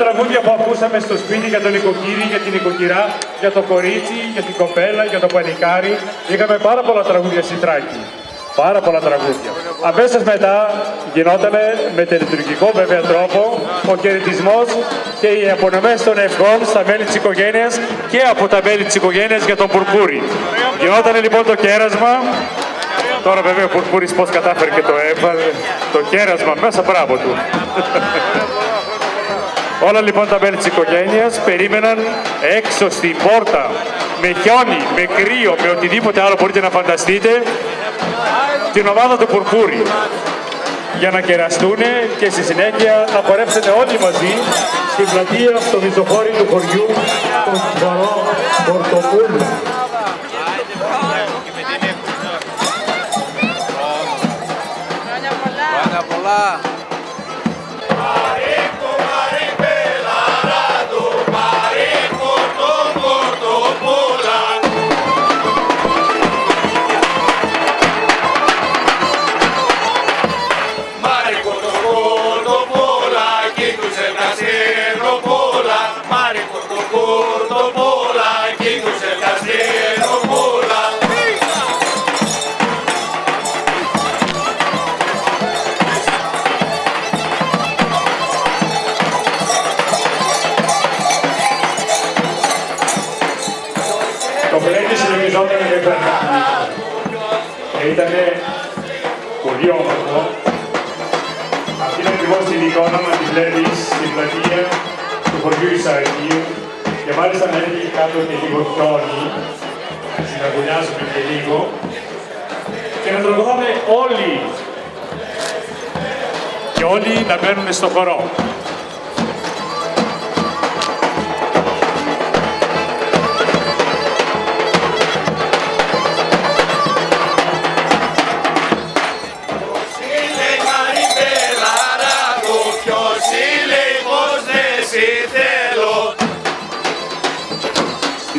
τραγούδια που ακούσαμε στο σπίτι για τον νοικοκύρη, για την νοικοκυρά, για το κορίτσι, για την κοπέλα, για το παλικάρι. Είχαμε πάρα πολλά τραγούδια στη Τράκη. Πάρα πολλά τραγούδια. Αμέσως μετά γινόταν με τελετουργικό βέβαια τρόπο ο χαιρετισμό και οι απονομές των ευχών στα μέλη της οικογένειας και από τα μέλη της οικογένειας για τον Πουρπούρη. Γινόταν λοιπόν το κέρασμα Τώρα βέβαια ο Πουρπούρης πώς κατάφερε και το έβαλε, το κέρασμα μέσα μπράβο του. Όλα λοιπόν τα μέλη της οικογένειας περίμεναν έξω στην πόρτα με χιόνι, με κρύο, με οτιδήποτε άλλο μπορείτε να φανταστείτε την ομάδα του Πουρπούρη για να κεραστούν και στη συνέχεια να χορέψετε όλοι μαζί στην πλατεία στο μισοχώρι του χωριού του Βαρό Πορτοπούλου. trabalhar por lá. Πολλά. ήταν πολύ όμορφο. Αυτή είναι ακριβώς την εικόνα να τη βλέπεις στην πλατεία του χωριού Ισαακίου και μάλιστα να έχει κάτω και λίγο χιόνι, να συναγωνιάζουμε και λίγο και να τραγουδάμε όλοι και όλοι να μπαίνουν στο χορό.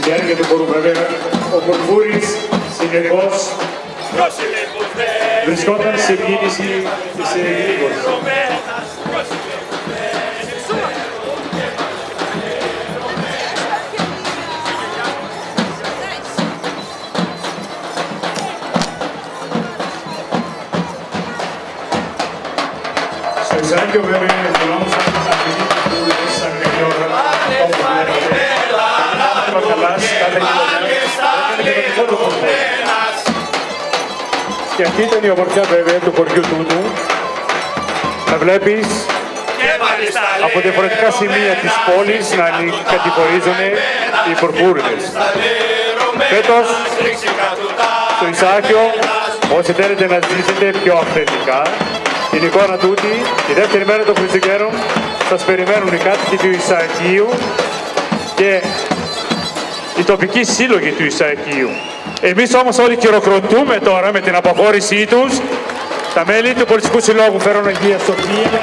Διάρκεια του χώρου βέβαια, ο Κορμπούρης συνεχώς βρισκόταν σε κίνηση και σε γρήγορση. Στο Ισάκιο βέβαια δρόμωσαν αυτή που σαν γρήγορα και αυτή ήταν η ομορφιά βέβαια του χωριού τούτου. Να βλέπεις από διαφορετικά σημεία της πόλης να κατηγορίζουν οι πουρπούριδες. Φέτος, στο Ισάκιο, όσοι θέλετε να ζήσετε πιο αυθεντικά, την εικόνα τούτη, τη δεύτερη μέρα των Χριστουγέννων, σας περιμένουν οι κάτοικοι του Ισακίου και οι τοπικοί σύλλογοι του Ισαϊκίου. Εμείς όμως όλοι χειροκροτούμε τώρα με την αποχώρησή τους. Τα μέλη του Πολιτικού Συλλόγου Φέρον Αγίας Σοφία